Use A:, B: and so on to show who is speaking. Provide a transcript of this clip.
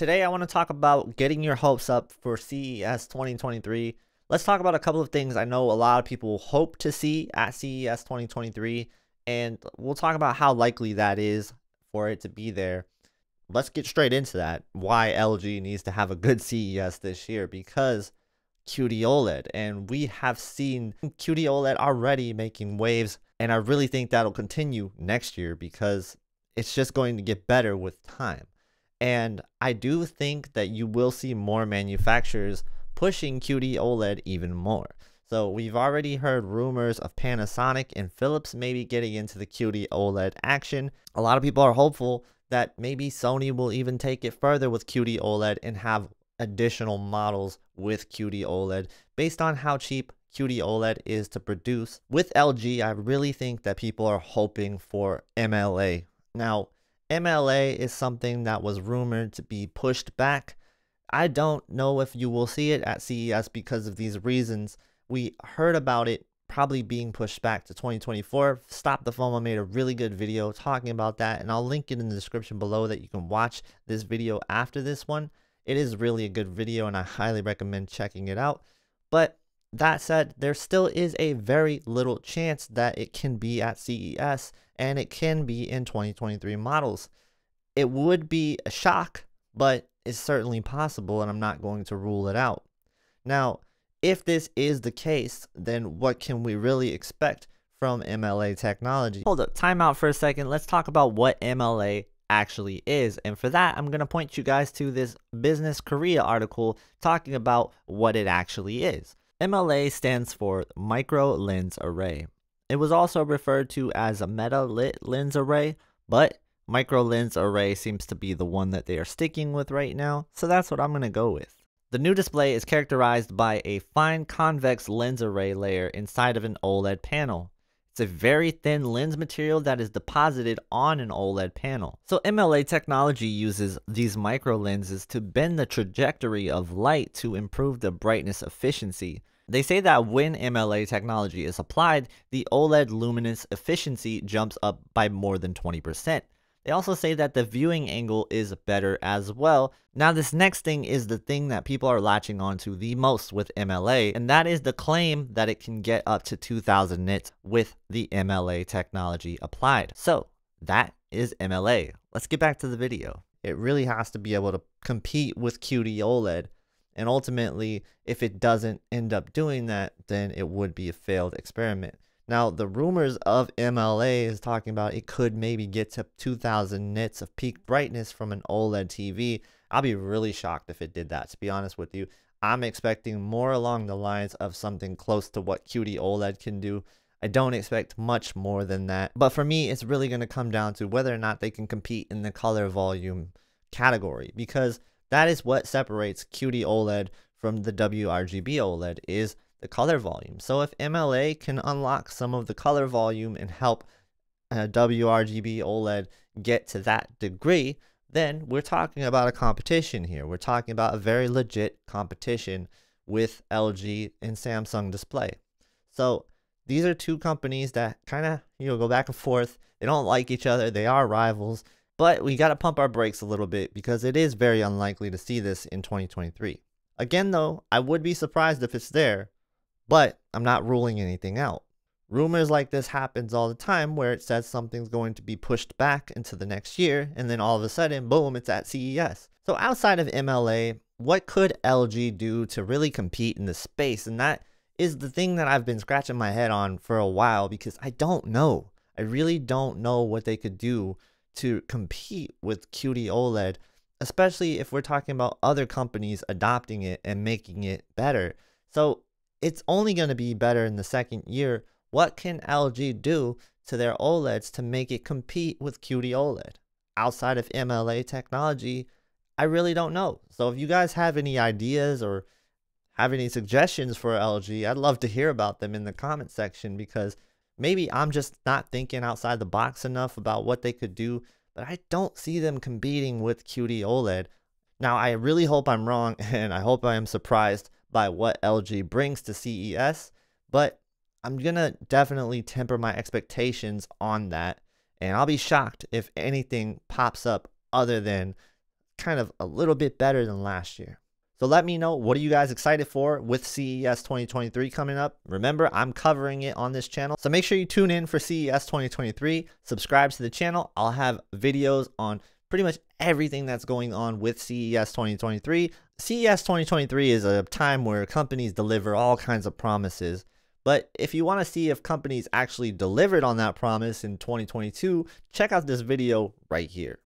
A: Today, I want to talk about getting your hopes up for CES 2023. Let's talk about a couple of things I know a lot of people hope to see at CES 2023, and we'll talk about how likely that is for it to be there. Let's get straight into that. Why LG needs to have a good CES this year because QD OLED, and we have seen QD OLED already making waves, and I really think that'll continue next year because it's just going to get better with time. And I do think that you will see more manufacturers pushing QD OLED even more. So we've already heard rumors of Panasonic and Philips maybe getting into the QD OLED action. A lot of people are hopeful that maybe Sony will even take it further with QD OLED and have additional models with QD OLED based on how cheap QD OLED is to produce. With LG, I really think that people are hoping for MLA. Now, MLA is something that was rumored to be pushed back. I don't know if you will see it at CES because of these reasons. We heard about it probably being pushed back to 2024. Stop the FOMO made a really good video talking about that, and I'll link it in the description below that you can watch this video after this one. It is really a good video, and I highly recommend checking it out. But that said, there still is a very little chance that it can be at CES and it can be in 2023 models. It would be a shock, but it's certainly possible and I'm not going to rule it out. Now, if this is the case, then what can we really expect from MLA technology? Hold up, time out for a second. Let's talk about what MLA actually is. And for that, I'm going to point you guys to this Business Korea article talking about what it actually is. MLA stands for Micro Lens Array. It was also referred to as a Meta Lit Lens Array, but Micro Lens Array seems to be the one that they are sticking with right now, so that's what I'm going to go with. The new display is characterized by a fine convex lens array layer inside of an OLED panel. It's a very thin lens material that is deposited on an OLED panel. So MLA technology uses these micro lenses to bend the trajectory of light to improve the brightness efficiency, they say that when MLA technology is applied, the OLED luminance efficiency jumps up by more than 20%. They also say that the viewing angle is better as well. Now this next thing is the thing that people are latching onto the most with MLA, and that is the claim that it can get up to 2000 nits with the MLA technology applied. So that is MLA. Let's get back to the video. It really has to be able to compete with QD OLED and ultimately, if it doesn't end up doing that, then it would be a failed experiment. Now, the rumors of MLA is talking about it could maybe get to 2000 nits of peak brightness from an OLED TV. I'll be really shocked if it did that, to be honest with you. I'm expecting more along the lines of something close to what QD OLED can do. I don't expect much more than that. But for me, it's really going to come down to whether or not they can compete in the color volume category because that is what separates QD OLED from the WRGB OLED is the color volume. So if MLA can unlock some of the color volume and help uh, a WRGB OLED get to that degree, then we're talking about a competition here. We're talking about a very legit competition with LG and Samsung display. So these are two companies that kind of, you know, go back and forth. They don't like each other. They are rivals. But we got to pump our brakes a little bit because it is very unlikely to see this in 2023. Again, though, I would be surprised if it's there, but I'm not ruling anything out. Rumors like this happens all the time where it says something's going to be pushed back into the next year and then all of a sudden, boom, it's at CES. So outside of MLA, what could LG do to really compete in this space? And that is the thing that I've been scratching my head on for a while because I don't know. I really don't know what they could do to compete with QD OLED, especially if we're talking about other companies adopting it and making it better. So it's only going to be better in the second year. What can LG do to their OLEDs to make it compete with QD OLED? Outside of MLA technology, I really don't know. So if you guys have any ideas or have any suggestions for LG, I'd love to hear about them in the comment section because maybe I'm just not thinking outside the box enough about what they could do, but I don't see them competing with QD OLED. Now, I really hope I'm wrong, and I hope I am surprised by what LG brings to CES, but I'm gonna definitely temper my expectations on that, and I'll be shocked if anything pops up other than kind of a little bit better than last year. So let me know what are you guys excited for with CES 2023 coming up. Remember, I'm covering it on this channel. So make sure you tune in for CES 2023. Subscribe to the channel. I'll have videos on pretty much everything that's going on with CES 2023. CES 2023 is a time where companies deliver all kinds of promises. But if you want to see if companies actually delivered on that promise in 2022, check out this video right here.